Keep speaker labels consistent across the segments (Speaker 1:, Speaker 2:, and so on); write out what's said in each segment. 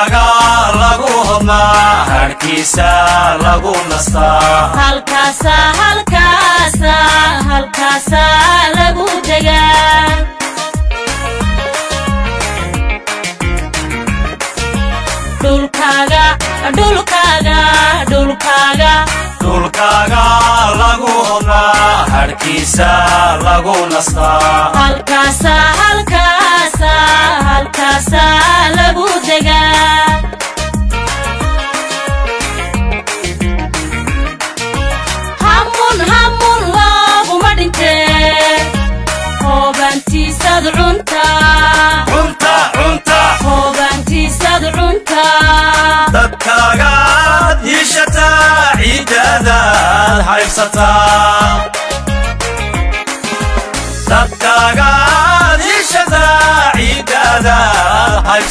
Speaker 1: naga lagu
Speaker 2: hodnaa hadhkiisa dhulkaaga
Speaker 1: lagu hodnaa hadhkiisa lagu nastaa
Speaker 2: ساد هاي بساتا
Speaker 1: دادا غادي
Speaker 2: شتا عيدا
Speaker 1: دا هاي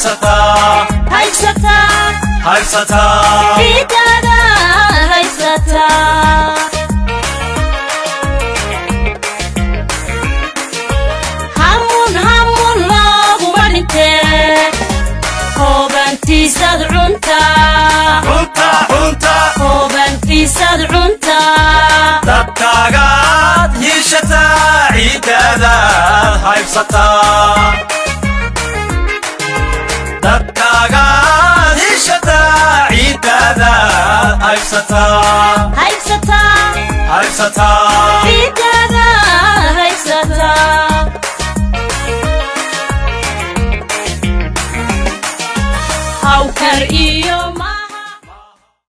Speaker 1: ciiddaadaad haybsataa dadkaagaad yiishataa ciiddaadaad haybsataa
Speaker 2: haysataa
Speaker 1: haybsataa
Speaker 2: ciidada haysataa hawkar iyo